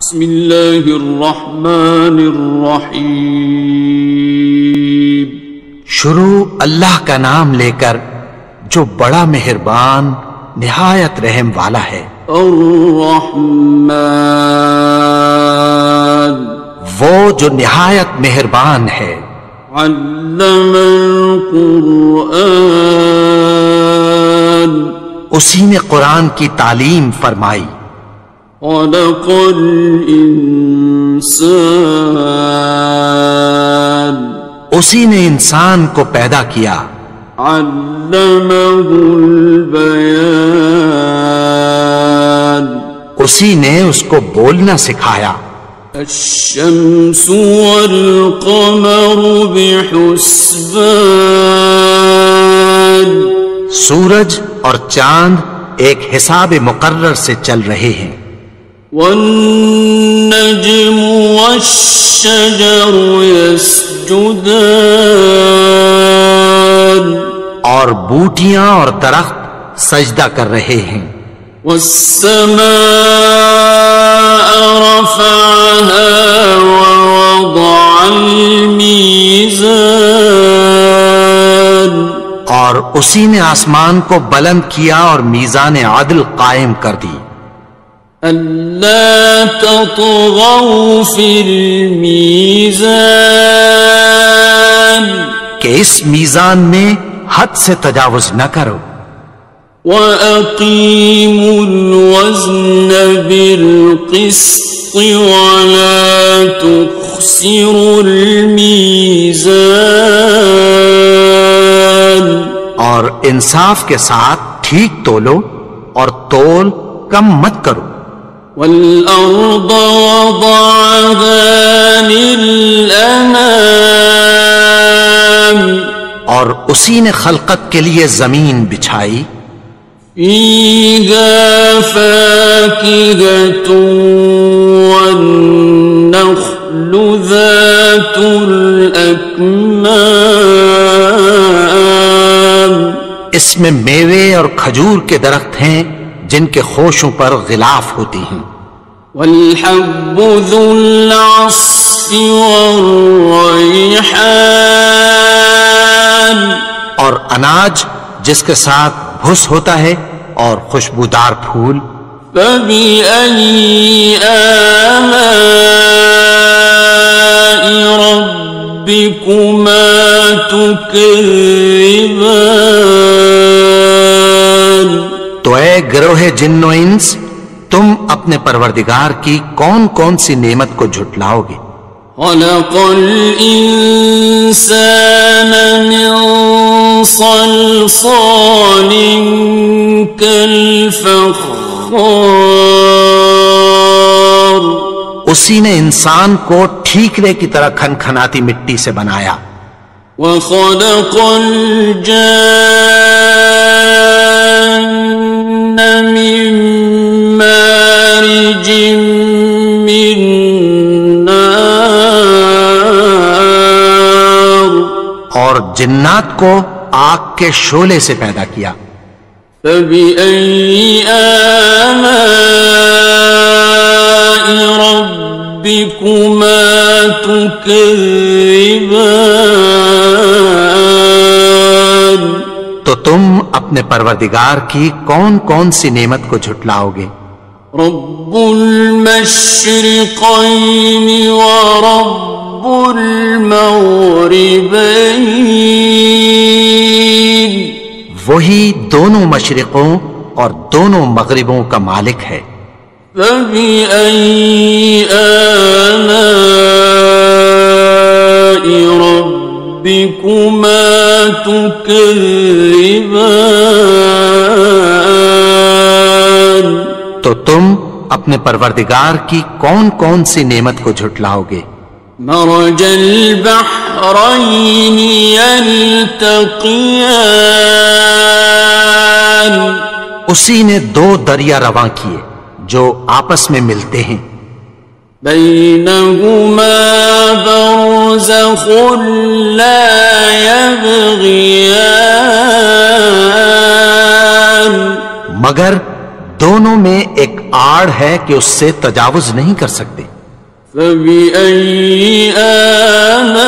بسم الله الرحمن الرحيم. شروع اللہ کا نام لے کر جو بڑا مہربان نہایت رحم والا ہے۔ الرحمن. وہ جو نہایت مہربان ہے۔ علم القرآن. اسی نے قرآن کی تعلیم فرمائی۔ خلق الإنسان اسی نے انسان کو پیدا کیا۔ علمه البيان. اسی نے اس کو بولنا سکھایا۔ الشمس والقمر بحسبان. سورج اور چاند ایک حساب مقرر سے چل رہے ہیں۔ والنجم والشجر يسجدان. اور بوٹیاں اور درخت سجدہ کر رہے ہیں۔ والسماء رفعها ووضع الميزان. اور اسی نے آسمان کو بلند کیا اور میزان عدل قائم کر دی۔ ألا تطغوا في الميزان کہ اس میزان میں حد سے تجاوز نہ کرو۔ وأقيموا الوزن بالقسط ولا تخسروا الميزان اور انصاف کے ساتھ ٹھیک تولو اور تول کم مت کرو۔ والأرض وضعها للأنام. اور اسی نے خلقت کے لیے زمین بچھائی فيها فاكهة والنخل ذات الأكمام. اس میں میوے اور کھجور کے درخت ہیں جن کے خوشوں پر غلاف ہوتی ہیں۔ والحب ذو العصف والريحان۔ اور اناج جس کے ساتھ بھس ہوتا ہے اور خوشبودار پھول۔ فبأي آلاء ربكما تكذبان۔ جن و انس تم اپنے پروردگار کی کون کون سی نعمت کو جھٹلاؤ گے؟ خلق الإنسان من صلصال كالفخار. اسی نے انسان کو ٹھیکرے کی طرح کھن کھناتی مٹی سے بنایا۔ وخلق الجان مارج من نار. اور جنات کو آگ کے شولے سے پیدا کیا۔ فبأي آلاء ربكما تكذبان؟ تو تم اپنے پروردگار کی کون کون سی نعمت کو جھٹلاؤ گے؟ رب المشرقين ورب المغربين وہی دونوں مشرقوں اور دونوں مغربوں کا مالک ہے۔ فبأي آلاء ربكما تكذبان تو تم اپنے پروردگار کی کون کون سی نعمت کو جھٹلاؤ گے؟ مرج البحرين يلتقيان اسی نے دو دریا رواں کیے جو آپس میں ملتے ہیں۔ بينهما برزخ لا يبغيان مگر دونوں میں ایک آڑ ہے کہ اس سے تجاوز نہیں کر سکتے۔ فبأي آلاء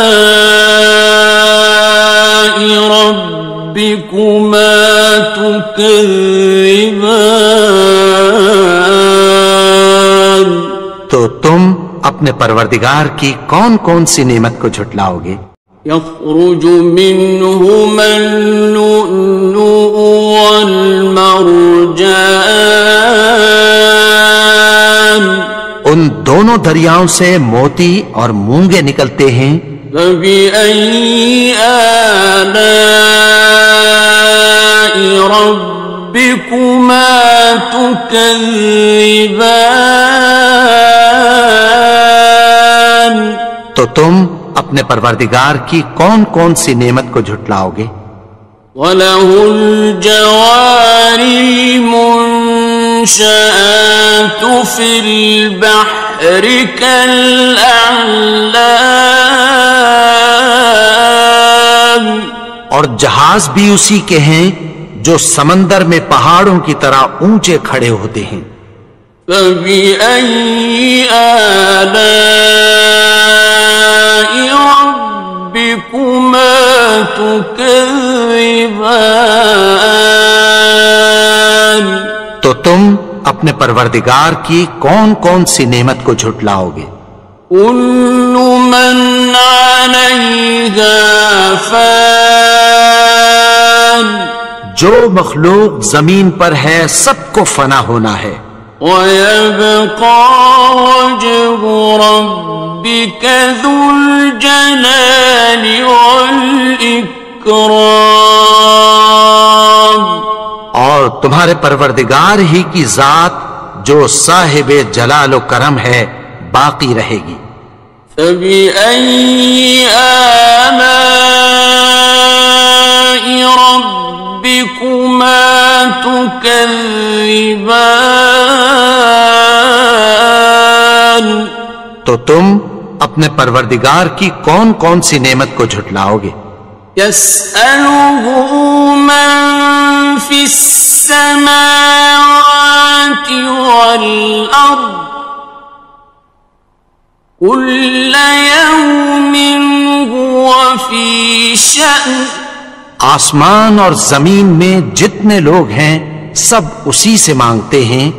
ربكما تكذبان اپنے پروردگار کی کون کون سی نعمت کو جھٹلاؤ گے يخرج منهما اللؤلؤ والمرجان. ان دونوں دریاؤں سے موتی اور مونگے نکلتے ہیں۔ فبأي آلاء ربكما تكذبان؟ تو تم اپنے پروردگار کی کون کون سی نعمت کو جھٹلاؤ گے؟ وله الجوار المنشآت في البحر كالأعلام اور جہاز بھی اسی کے ہیں جو سمندر میں پہاڑوں کی طرح اونچے کھڑے ہوتے ہیں۔ فبأي آلاء ربكما تكذبان تو تم اپنے پروردگار کی کون کون سی نعمت کو جھٹلاؤ گے؟ كل من عليها فان۔ جو مخلوق زمین پر ہے سب کو فنا ہونا ہے۔ ويبقى وجه ربك ذو الجلال والإكرام. اور تمہارے پروردگار ہی کی ذات جو صاحب جلال و کرم ہے باقی رہے گی۔ فبأي آلاء ربكما تكذبان؟ اپنے پروردگار کی کون کون سی نعمت کو جھٹلاؤ گے يسأله من في السماوات والأرض كل يوم هو في شأن آسمان اور زمین میں جتنے لوگ ہیں سب اسی سے مانگتے ہیں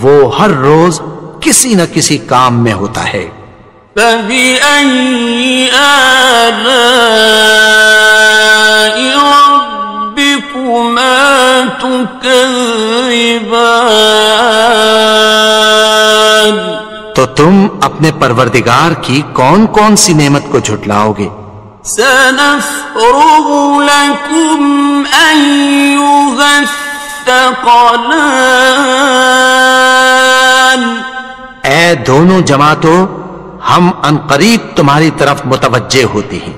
وہ ہر روز کسی نہ کسی کام میں ہوتا ہے۔ فبأي آلاء ربكما تكذبان تو تم اپنے پروردگار کی کون کون سی نعمت کو جھٹلاؤ گے؟ سنفرغ لكم أيها الثقلان اے دونوں جماعتوں ہم ان قریب تمہاری طرف متوجہ ہوتے ہیں۔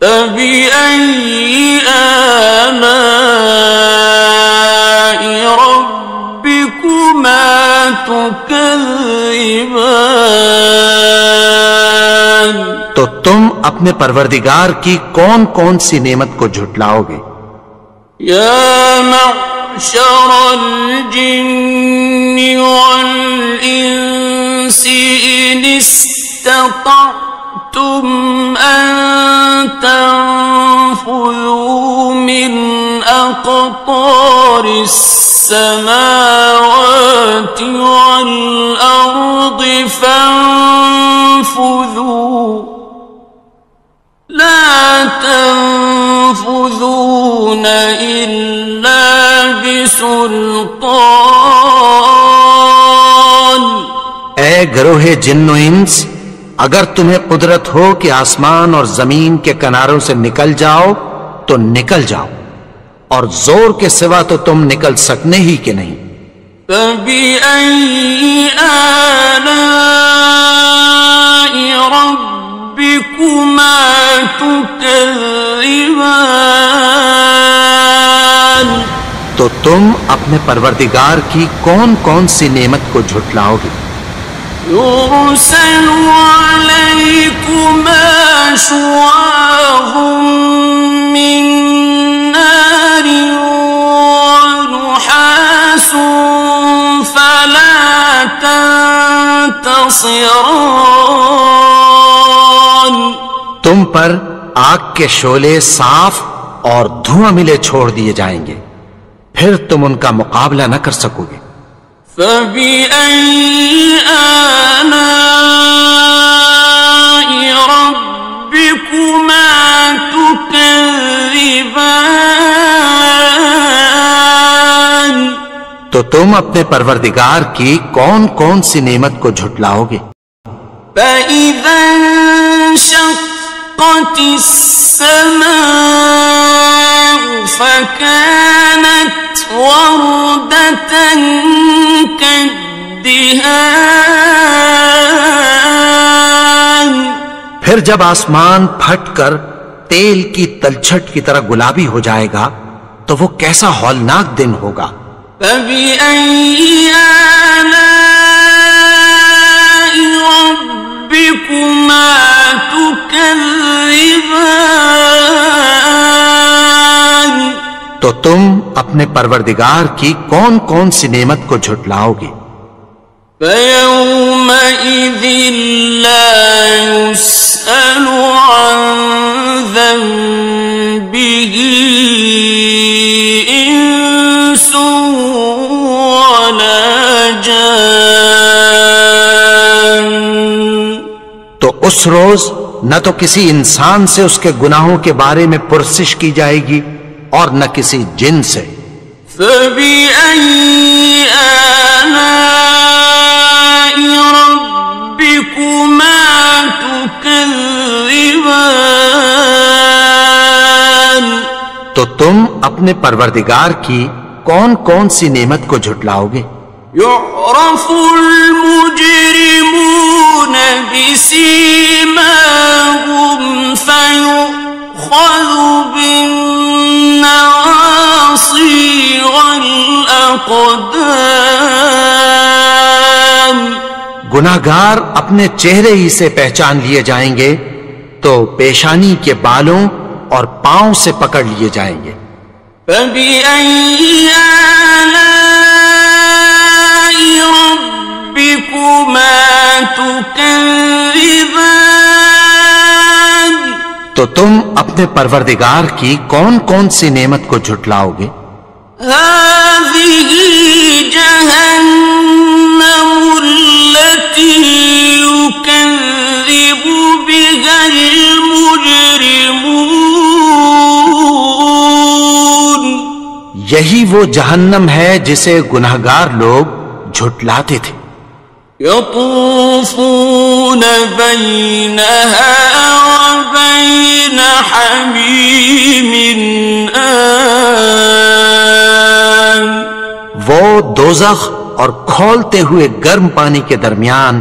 فبأي آلاء ربكما تكذبان تو تم اپنے پروردگار کی کون کون سی نعمت کو جھٹلاؤ گے؟ يا معشر الجن والإنس إن استطعتم أن تنفذوا من أقطار السماوات والأرض فانفذوا. لا تنفذون إلا بسلطان. اے گروہ جن و انس اگر تمہیں قدرت ہو کہ آسمان اور زمین کے کناروں سے نکل جاؤ تو نکل جاؤ۔ اور زور کے سوا تو تم نکل سکنے ہی کہ نہیں۔ تو تم اپنے پروردگار کی کون کون سی نعمت کو جھٹلاؤ گے؟ يرسل عليكما شواظ من نار ونحاس فلا ناصران تم پر آگ کے شولے صاف اور دھواں ملے چھوڑ دیے جائیں گے. پھر تم ان کا مقابلہ نہ کر سکو گے. فبأي آلاء ربكما تكذبان؟ تو تم اپنے پروردگار کی کون کون سی نعمت کو جھٹلاؤ گے؟ فإذا انشقت السماء فكانت وردة كالدهان. پھر جب آسمان پھٹ کر تیل کی تلچھٹ کی طرح گلابی ہو جائے گا تو وہ کیسا ہولناک دن ہوگا؟ فبأي آلاء ربكما تكذبان. تو تم اپنے پروردگار کی کون کون سی نعمت کو جھٹلاؤ گے؟ فيومئذ لا يسأل عن ذنبه اس روز نہ تو کسی انسان سے اس کے گناہوں کے بارے میں پرسش کی جائے گی اور نہ کسی جن سے۔ تو تم اپنے پروردگار کی کون کون سی نعمت کو جھٹلاؤ گے؟ يعرف المجرمون بسيماهم فيؤخذ بالنواصي والأقدام. اپنے چہرے ہی سے پہچان لیے جائیں گے تو پیشانی کے بالوں اور پاؤں سے پکڑ لیے جائیں گے۔ فبأي تو تم اپنے پروردگار کی کون کون سی نعمت کو جھٹلاؤ گے؟ یہی وہ جہنم ہے جسے گناہگار لوگ جھٹلاتے تھے۔ يطوفون بينها وبين حميم آن. وہ دوزخ اور کھولتے ہوئے گرم پانی کے درمیان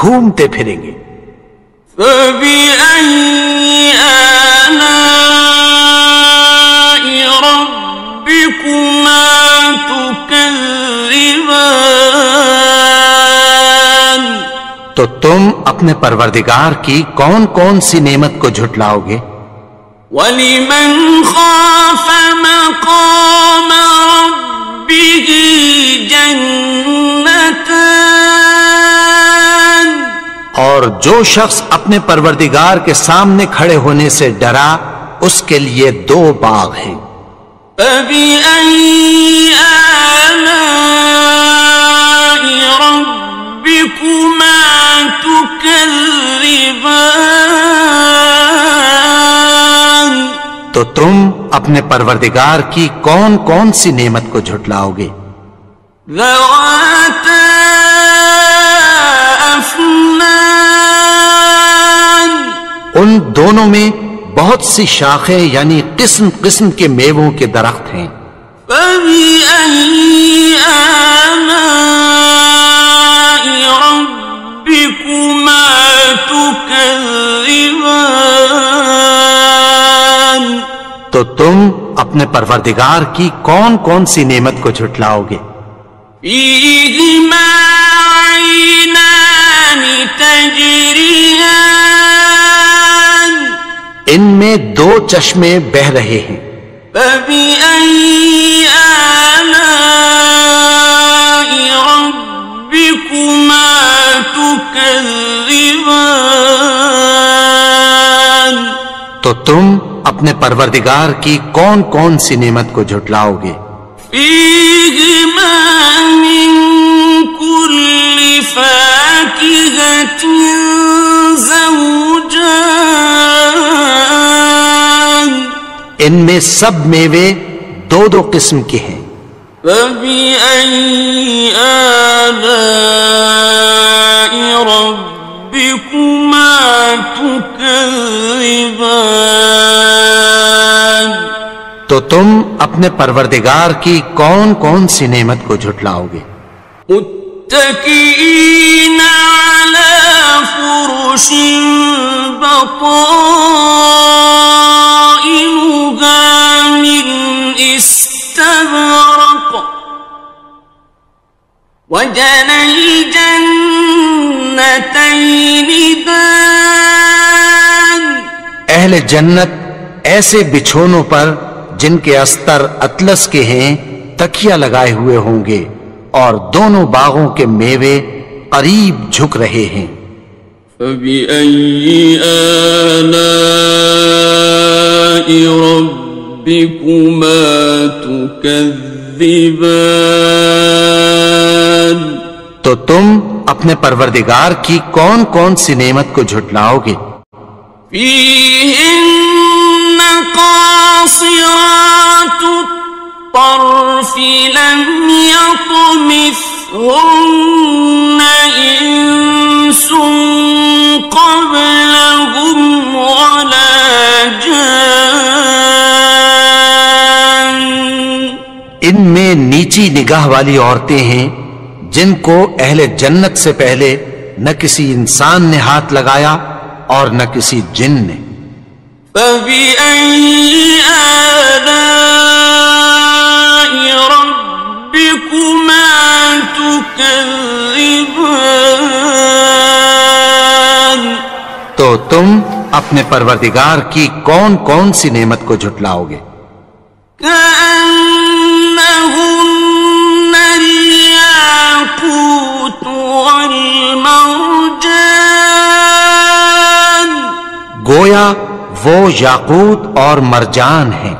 گھومتے پھریں گے۔ فبأي آلاء ربكما تو تم اپنے پروردگار کی کون کون سی نعمت کو جھٹلاؤ گے ولمن خاف مقام ربه جنتان اور جو شخص اپنے پروردگار کے سامنے کھڑے ہونے سے ڈرا اس کے لیے دو باغ ہیں۔ فبأي آلاء تو تم اپنے پروردگار کی کون کون سی نعمت کو جھٹلاؤ گے ان دونوں میں بہت سی شاخیں یعنی قسم قسم کے میووں کے درخت ہیں۔ فبأي آلاء تكذبان تو تم اپنے پروردگار کی کون کون سی نعمت کو جھٹلاؤ گے؟ ان میں دو چشمے بہ رہے ہیں۔ ربكما تكذبان. تو تم اپنے پروردگار کی کون کون سی نعمت کو جھٹلاؤ گے؟ من كل فاكهة زوجان. ان میں سب میوے دو دو قسم کے ہیں۔ فبأي آلاء ربكما تكذبان تو تم اپنے پروردگار کی کون کون سی نعمت کو جھٹلاؤ گے؟ متكئين على فرش بطائنها دان اہل جنت ایسے بچھونوں پر جن کے استر اطلس کے ہیں تکیا لگائے ہوئے ہوں گے اور دونوں باغوں کے میوے قریب جھک رہے ہیں۔ فبأي آلاء ربكما تكذبان تو تم اپنے پروردگار کی کون کون سی نعمت کو جھٹلاؤ گے؟ فيهن قاصرات الطرف لم يطمثهن إنس قبلهم ولا جان۔ نیچی نگاہ والی عورتیں ہیں جن کو اہل جنت سے پہلے نہ کسی انسان نے ہاتھ لگایا اور نہ کسی جن نے۔ فبأي آلاء ربكما تكذبان تو تم اپنے پروردگار کی کون کون سی نعمت کو جھٹلاؤ گے؟ كأنهن والمرجان گویا وہ یاقوت اور مرجان ہیں۔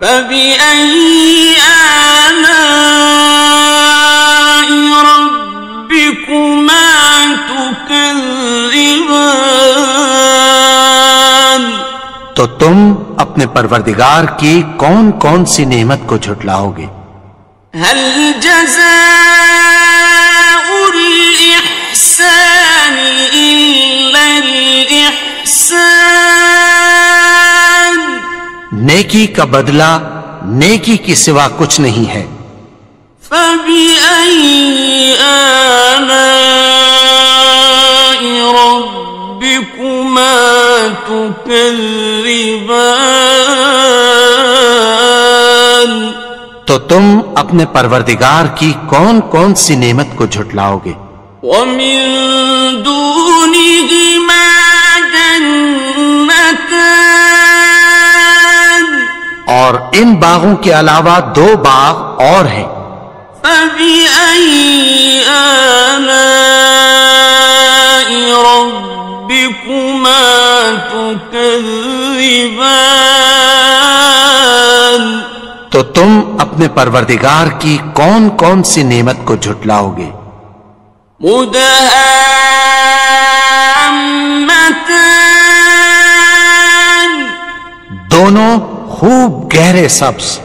فبأي آلاء ربكما تكذبان تو تم اپنے پروردگار کی کون کون سی نعمت کو جھٹلاؤ گے؟ هل جزاء نیکی کا بدلہ نیکی کی سوا کچھ نہیں ہے۔ فبأي آلاء ربكما تكذبان تو تم اپنے پروردگار کی کون کون سی نعمت کو جھٹلاؤ گے؟ ومن دونهما اور ان باغوں کے علاوہ دو باغ اور ہیں۔ فبأي آلاء ربكما تكذبان تو تم اپنے پروردگار کی کون کون سی نعمت کو جھٹلاؤ گے؟ مدهامتان دونوں خوب گہرے سبز۔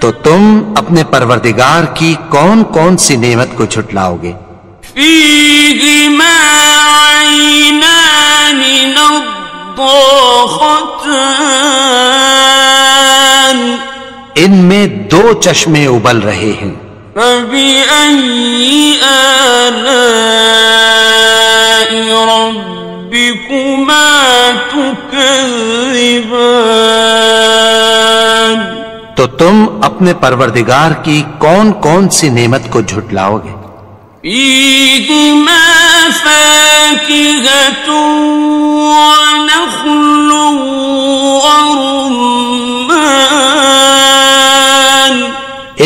تو تم اپنے پروردگار کی کون کون سی نعمت کو جھٹلاؤ گے نضاختان ان میں دو چشمے ابل رہے ہیں۔ فبأي آلاء ربكما تكذبان تو تم اپنے پروردگار کی کون کون سی نعمت کو جھٹلاؤ گے؟ فيهما فاكهة ونخل ورمان.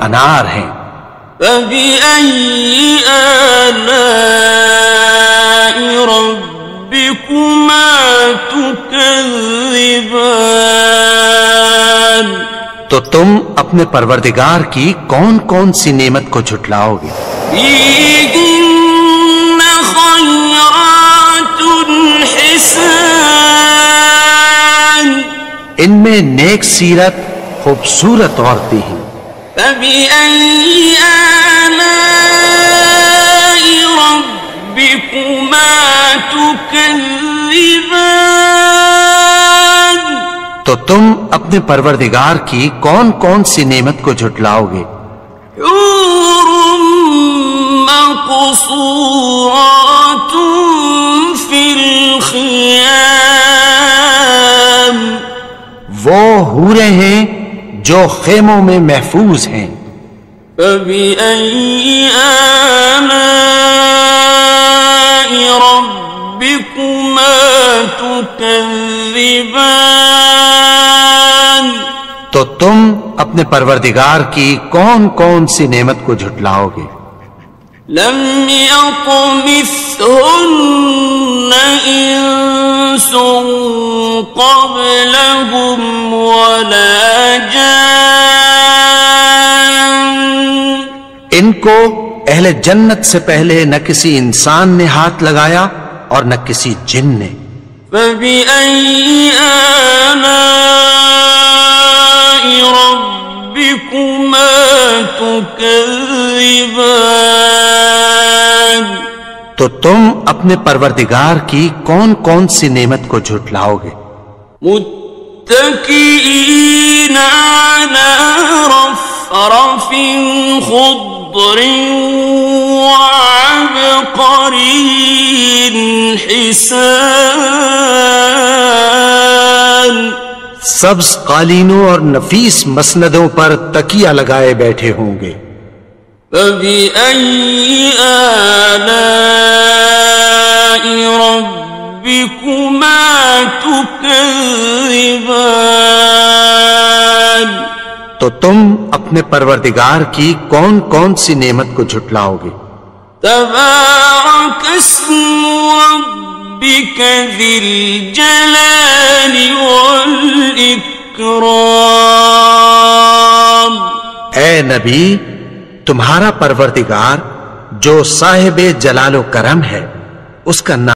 انار ہیں۔ فبأي آلاء ربكما تكذبان؟ تو تم اپنے پروردگار کی کون کون سی نعمت کو جھٹلاؤ گے؟ ان میں نیک سیرت خوبصورت عورتیں ہیں۔ فبأي تم اپنے پروردگار کی کون کون سی نعمت کو جھٹلاؤ گے وہ ہورے ہیں جو خیموں میں محفوظ ہیں۔ فبأي آلاء ربكما تكذبان؟ تو تم اپنے پروردگار کی کون کون سی نعمت کو جھٹلاؤ گے؟ لم يطمثهن إنس قبلهم ولا جان. ان کو اہل جنت سے پہلے نہ کسی انسان نے ہاتھ لگایا اور نہ کسی جن نے۔ فبأي آلاء ربكما تكذبان. تو تم اپنے پروردگار کی کون کون سی نعمت کو جھٹلاؤ گے متكئين على رفرف خضر وعبقري حسان سبز قالینوں اور نفیس مسندوں پر تکیہ لگائے بیٹھے ہوں گے۔ فبأي آلاء ربكما تكذبان تو تم اپنے پروردگار کی کون کون سی نعمت کو جھٹلاؤ گے؟ تبارك اسم ربك ذي الجلال والإكرام. اے نبی، تمہارا پروردگار جو صاحب جلال و کرم ہے، اس کا نام